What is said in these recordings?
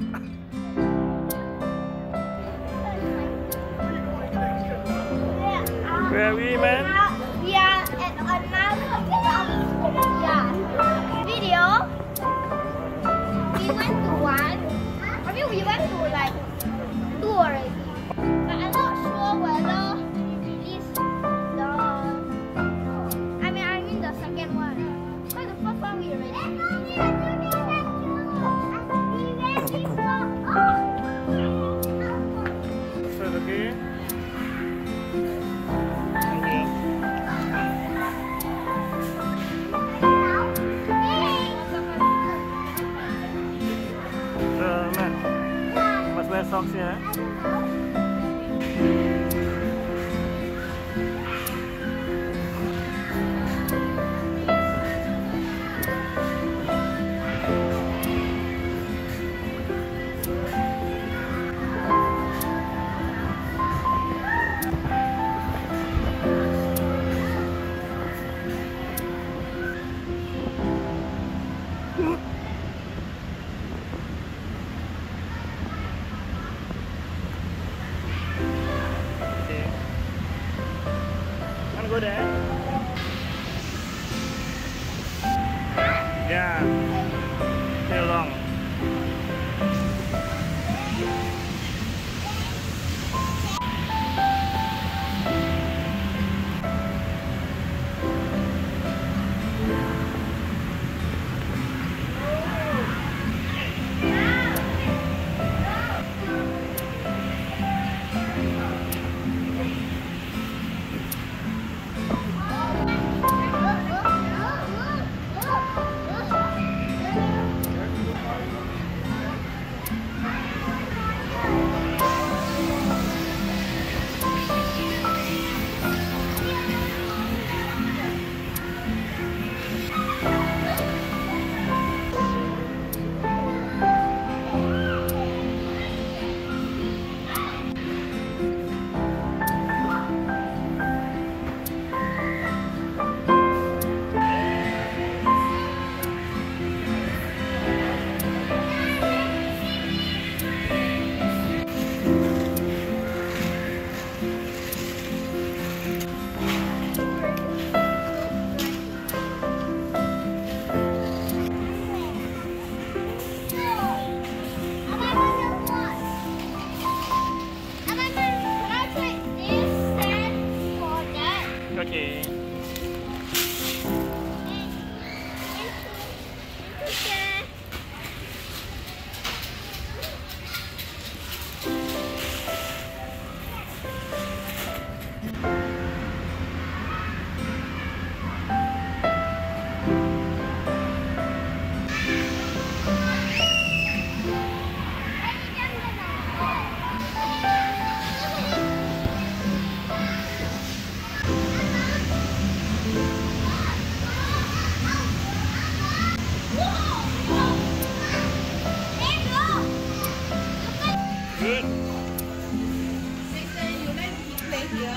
Where are we, man? We are at another video. We went to one. I don't know. tergoda ya yeah.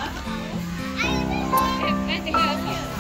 哎 am.